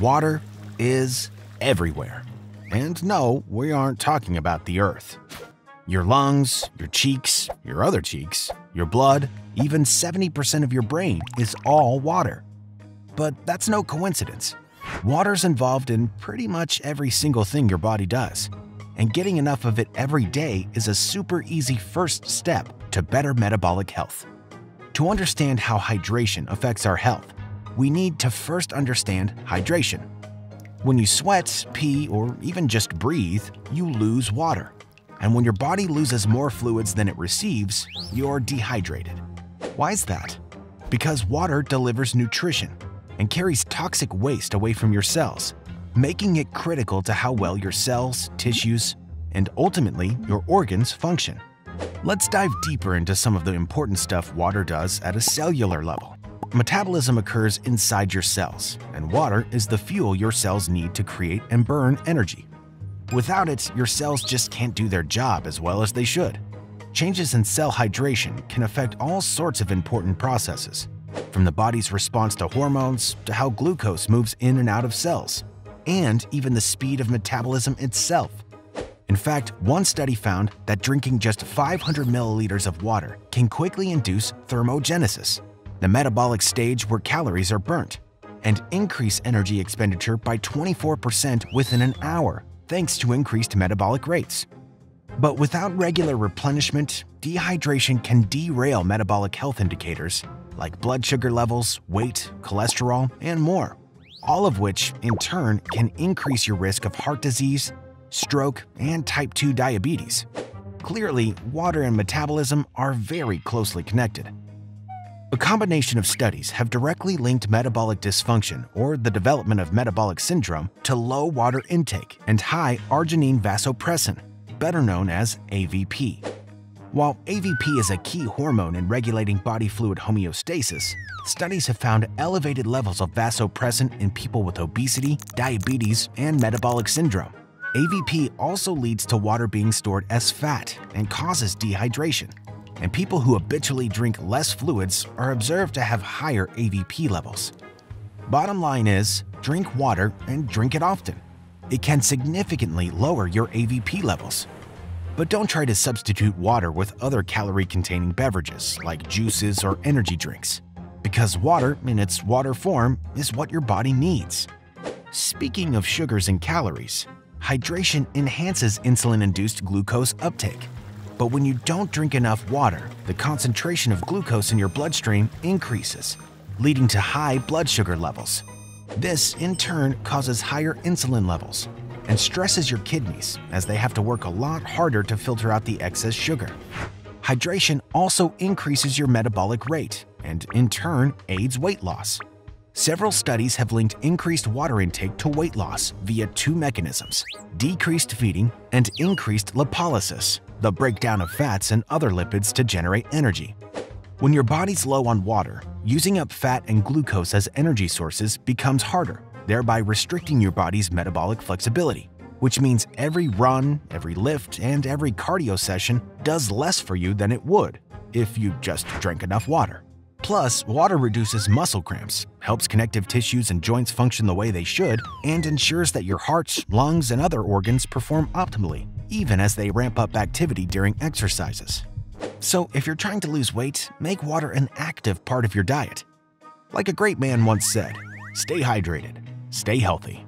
Water is everywhere. And no, we aren't talking about the earth. Your lungs, your cheeks, your other cheeks, your blood, even 70% of your brain is all water. But that's no coincidence. Water's involved in pretty much every single thing your body does, and getting enough of it every day is a super easy first step to better metabolic health. To understand how hydration affects our health, we need to first understand hydration. When you sweat, pee, or even just breathe, you lose water. And when your body loses more fluids than it receives, you're dehydrated. Why is that? Because water delivers nutrition and carries toxic waste away from your cells, making it critical to how well your cells, tissues, and ultimately your organs function. Let's dive deeper into some of the important stuff water does at a cellular level. Metabolism occurs inside your cells, and water is the fuel your cells need to create and burn energy. Without it, your cells just can't do their job as well as they should. Changes in cell hydration can affect all sorts of important processes, from the body's response to hormones to how glucose moves in and out of cells, and even the speed of metabolism itself. In fact, one study found that drinking just 500 milliliters of water can quickly induce thermogenesis, the metabolic stage where calories are burnt, and increase energy expenditure by 24% within an hour thanks to increased metabolic rates. But without regular replenishment, dehydration can derail metabolic health indicators like blood sugar levels, weight, cholesterol, and more, all of which, in turn, can increase your risk of heart disease, stroke, and type 2 diabetes. Clearly, water and metabolism are very closely connected. A combination of studies have directly linked metabolic dysfunction or the development of metabolic syndrome to low water intake and high arginine vasopressin, better known as AVP. While AVP is a key hormone in regulating body fluid homeostasis, studies have found elevated levels of vasopressin in people with obesity, diabetes, and metabolic syndrome. AVP also leads to water being stored as fat and causes dehydration, and people who habitually drink less fluids are observed to have higher AVP levels. Bottom line is, drink water and drink it often. It can significantly lower your AVP levels. But don't try to substitute water with other calorie-containing beverages like juices or energy drinks, because water, in its water form, is what your body needs. Speaking of sugars and calories, hydration enhances insulin-induced glucose uptake, but when you don't drink enough water, the concentration of glucose in your bloodstream increases, leading to high blood sugar levels. This, in turn, causes higher insulin levels and stresses your kidneys as they have to work a lot harder to filter out the excess sugar. Hydration also increases your metabolic rate and, in turn, aids weight loss. Several studies have linked increased water intake to weight loss via two mechanisms decreased feeding and increased lipolysis, the breakdown of fats and other lipids to generate energy. When your body's low on water, using up fat and glucose as energy sources becomes harder, thereby restricting your body's metabolic flexibility, which means every run, every lift, and every cardio session does less for you than it would if you just drank enough water. Plus, water reduces muscle cramps, helps connective tissues and joints function the way they should, and ensures that your heart, lungs, and other organs perform optimally, even as they ramp up activity during exercises. So, if you're trying to lose weight, make water an active part of your diet. Like a great man once said, stay hydrated, stay healthy.